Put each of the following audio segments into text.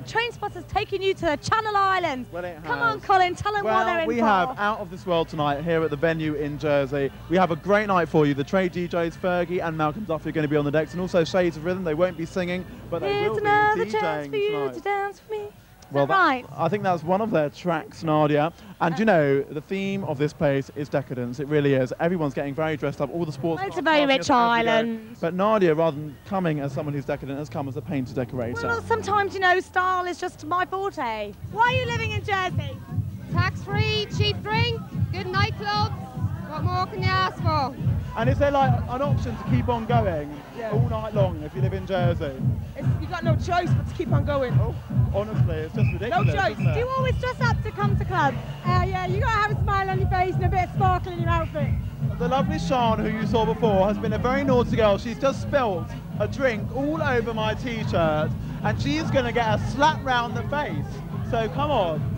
that Trainspotters taken you to the Channel Islands. Well, it Come on. Colin, tell them what they're Well, in we for. have Out of This World tonight here at the venue in Jersey. We have a great night for you. The trade DJs Fergie and Malcolm Duffy are going to be on the decks, and also Shades of Rhythm. They won't be singing, but they Here's will be another DJing chance for you tonight. To dance for me. Well, that right? I think that's one of their tracks, Nadia. And you know, the theme of this place is decadence. It really is. Everyone's getting very dressed up. All the sports. Well, it's a very rich us go. island. But Nadia, rather than coming as someone who's decadent, has come as a painter decorator. Well, sometimes, you know, style is just my forte. Why are you living in Jersey? Tax free, cheap drink, good nightclubs. What more can you ask for? And is there like an option to keep on going all night long if you live in Jersey? you got no choice but to keep on going. Oh, honestly, it's just ridiculous. No choice. Do you always dress up to come to clubs? Uh, yeah, you gotta have a smile on your face and a bit of sparkle in your outfit. The lovely Sean, who you saw before, has been a very naughty girl. She's just spilt a drink all over my t-shirt, and she's going to get a slap round the face. So come on.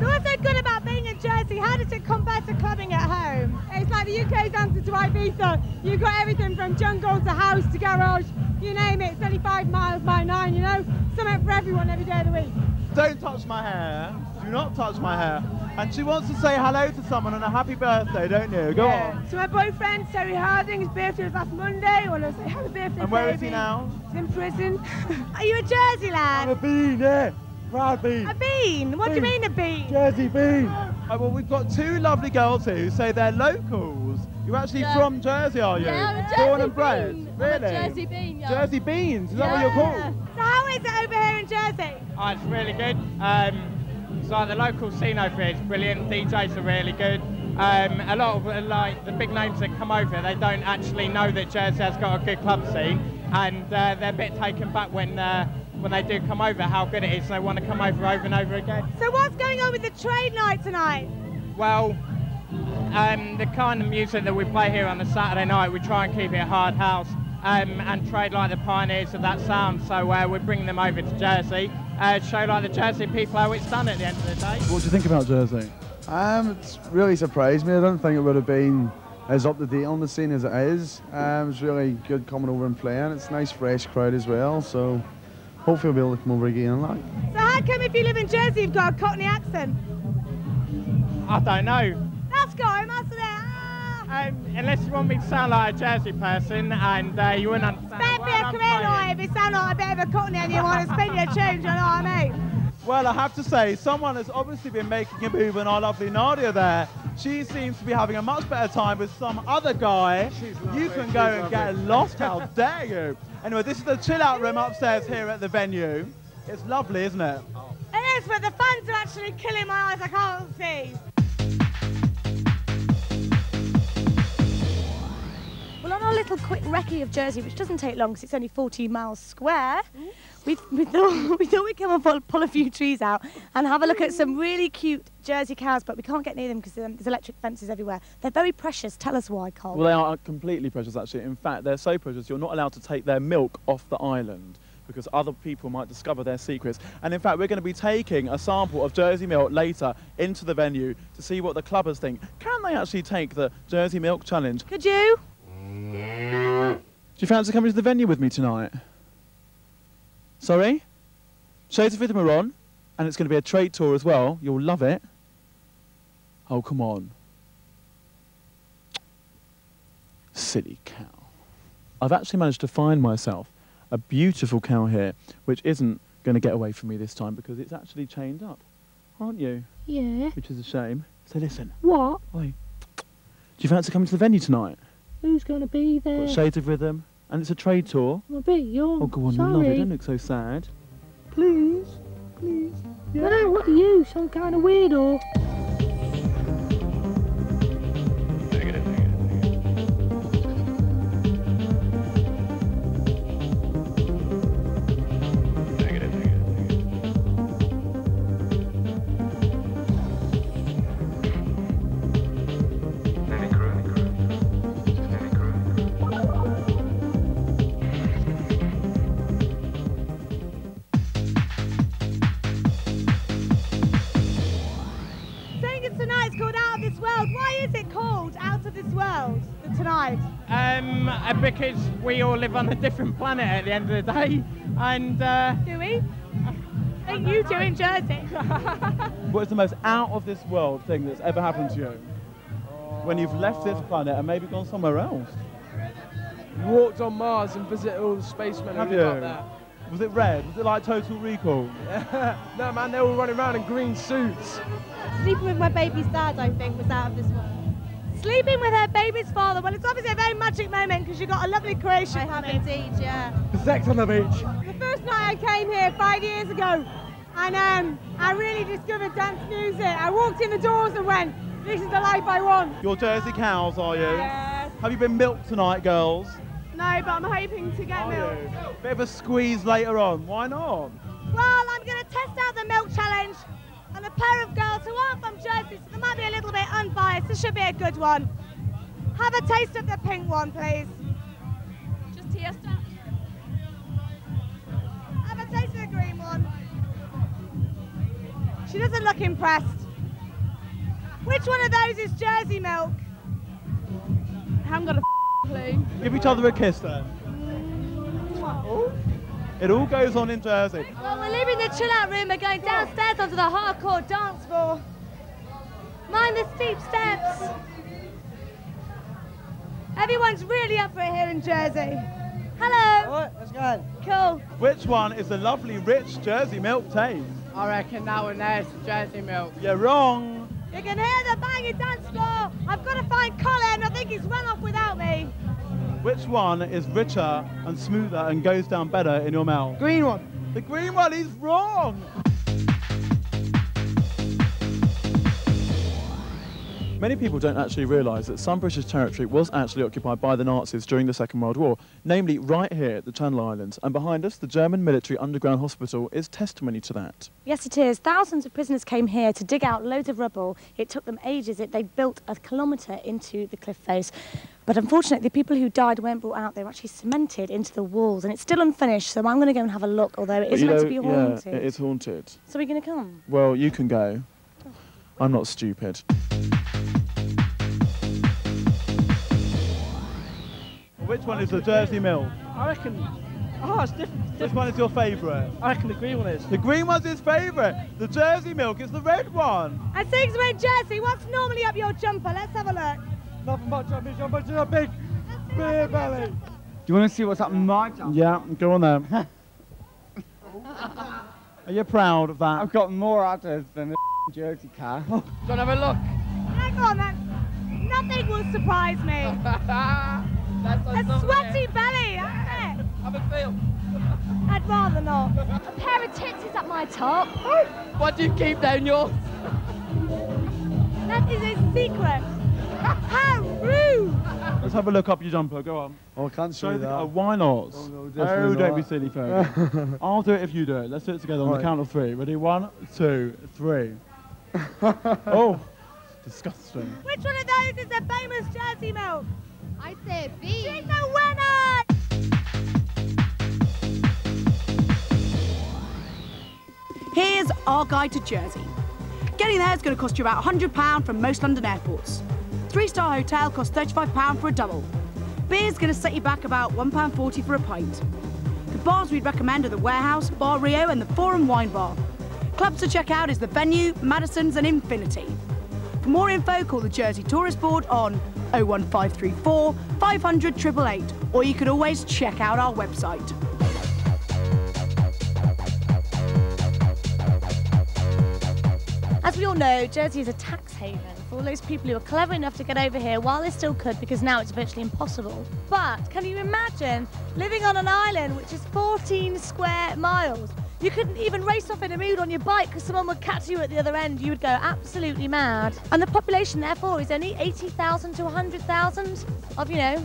So what's so good about being in Jersey? How does it compare to clubbing at home? It's like the UK's answer to Ibiza. You've got everything from jungle to house to garage, you name it. It's only five miles by nine, you know? Something for everyone every day of the week. Don't touch my hair. Do not touch my hair. And she wants to say hello to someone and a happy birthday, don't you? Go on. So my boyfriend, Terry Harding, his birthday was last Monday. I want to say happy birthday, And where is he now? He's in prison. Are you a Jersey lad? bean, yeah. Proud bean. A bean? What do you mean a bean? Jersey bean. Oh, well, we've got two lovely girls here who say they're locals. You're actually Yeah. from Jersey, are you? Yeah, I'm a Born and bred. bean. I'm Really? a Jersey bean, yeah. Jersey beans. Is that what you're Yeah. called? So how is it over here in Jersey? Oh, it's really good. Um, it's like the local scene over here is brilliant. DJs are really good. Um, a lot of like the big names that come over, they don't actually know that Jersey has got a good club scene, and uh, they're a bit taken back when uh, when they do come over how good it is. and They want to come over over and over again. So what's going on with the trade night tonight? Well, um, the kind of music that we play here on a Saturday night, we try and keep it hard house um, and trade like the pioneers of that sound. So uh, we're bringing them over to Jersey, uh, show like the Jersey people how it's done at the end of the day. What do you think about Jersey? Um, it's really surprised me. I don't think it would have been as up to date on the scene as it is. Um, it's really good coming over and playing. It's a nice fresh crowd as well. So hopefully we'll be able to come over again. Like. So how come if you live in Jersey you've got a Cockney accent? I don't know. That's got him, hasn't it? Ah! Um, unless you want me to sound like a Jersey person and uh, you wouldn't understand. Spare what me a I'm career saying. if you sound like a bit of a Cockney and you want to spin your tunes, you know what I mean? Well, I have to say, someone has obviously been making a move, on our lovely Nadia there. She seems to be having a much better time with some other guy. you can go and get lost. How dare you? Anyway, this is the chill out room upstairs here at the venue. It's lovely, isn't it? It is, but the fans are actually killing my eyes. I can't see. Our little quick recce of Jersey, which doesn't take long because it's only 14 miles square, we, we, thought, we thought we'd come and pull, pull a few trees out and have a look at some really cute Jersey cows, but we can't get near them because um, there's electric fences everywhere. They're very precious. Tell us why, Cole. Well, they are completely precious, actually. In fact, they're so precious, you're not allowed to take their milk off the island because other people might discover their secrets. And in fact, we're going to be taking a sample of Jersey milk later into the venue to see what the clubbers think. Can they actually take the Jersey Milk Challenge? Could you? Do you fancy coming to the venue with me tonight? Sorry? Shades of Rhythm are on, and it's going to be a trade tour as well. You'll love it. Oh, come on. Silly cow. I've actually managed to find myself a beautiful cow here, which isn't going to get away from me this time because it's actually chained up, aren't you? Yeah. Which is a shame. So listen, What? oi. Do you fancy coming to the venue tonight? Who's going to be there? Got Shades of Rhythm, and it's a trade tour. I'm a bit young. Oh, go on, Sorry. love it. Don't look so sad. Please, please. No, what are you? Some kind of weirdo? Um, uh, because we all live on a different planet at the end of the day. And uh, Do we? Ain't you do in Jersey? What is the most out of this world thing that's ever happened to you? When you've left this planet and maybe gone somewhere else? Walked on Mars and visited all the spacemen Have you? live up Was it red? Was it like Total Recall? no, man, they were running around in green suits. Sleeping with my baby's dad, I think, was out of this one. Sleeping with her baby's father. Well, it's obviously a very magic moment because you've got a lovely creation. I have indeed, yeah. Sex on the beach. The first night I came here five years ago, and um, I really discovered dance music. I walked in the doors and went, this is the life I want. Your Jersey cows, are you? Yes. Have you been milked tonight, girls? No, but I'm hoping to get Are milk. you? Bit of a squeeze later on. Why not? Well, I'm going to test out the milk challenge on a pair of girls who aren't from Jersey, so they might be a little bit unbiased. This should be a good one. Have a taste of the pink one, please. Just here, stop. Have a taste of the green one. She doesn't look impressed. Which one of those is Jersey milk? I haven't got a clue. Give each other a kiss then. It all goes on in Jersey. Well, we're leaving the chill out room. We're going downstairs onto the hardcore dance floor. Mind the steep steps. Everyone's really up for it here in Jersey. Hello. Alright, let's go. Cool. Which one is the lovely, rich Jersey milk taste? I reckon that one there's the Jersey milk. You're wrong. You can hear the banging dance floor. I've got to find Colin. I think he's run off without me. Which one is richer and smoother and goes down better in your mouth? Green one. The green one is wrong. Many people don't actually realise that some British territory was actually occupied by the Nazis during the Second World War, namely right here at the Channel Islands. And behind us, the German military underground hospital is testimony to that. Yes, it is. Thousands of prisoners came here to dig out loads of rubble. It took them ages. It, they built a kilometre into the cliff face. But unfortunately, the people who died weren't brought out. They were actually cemented into the walls, and it's still unfinished. So I'm going to go and have a look, although it is meant know, to be haunted. yeah, it is haunted. So we're going to come. Well, you can go. I'm not stupid. Which one is the Jersey milk? I reckon. Oh, it's different. Which one is your favourite? I reckon the green one is. The green one's his favourite. The Jersey milk is the red one. And things we're Jersey. What's normally up your jumper? Let's have a look. Nothing much on me, jumper to a big beer belly. Do you want to see what's up in my jump? Yeah, go on then. Are you proud of that? I've got more udders than the Jersey car. Oh. Go and have a look. Hang on, then. Nothing will surprise me. That's a sweaty belly, hasn't it? Have a feel. I'd rather not. A pair of tits is at my top. What do you keep down yours? That is a secret. How rude! Let's have a look up your jumper. Go on. Oh, I can't show Show you the, that. oh, why not? Oh, no, Oh, definitely don't be silly, Fergie. I'll do it if you do it. Let's do it together on the count of three. Ready? One, two, three. oh, disgusting. Which one of those is the famous Jersey milk? I say B. She's the winner! Here's our guide to Jersey. Getting there is going to cost you about £100 from most London airports. Three-star hotel costs £35 for a double. Beer's going to set you back about £1.40 for a pint. The bars we'd recommend are the Warehouse, Bar Rio and the Forum Wine Bar. Clubs to check out is the Venue, Madison's and Infinity. For more info, call the Jersey Tourist Board on 01534 500 888, or you could always check out our website. As we all know, Jersey is a tax haven for all those people who are clever enough to get over here while they still could because now it's virtually impossible. But can you imagine living on an island which is 14 square miles? You couldn't even race off in a mood on your bike because someone would catch you at the other end. You would go absolutely mad. And the population, therefore, is only 80,000 to 100,000 of, you know,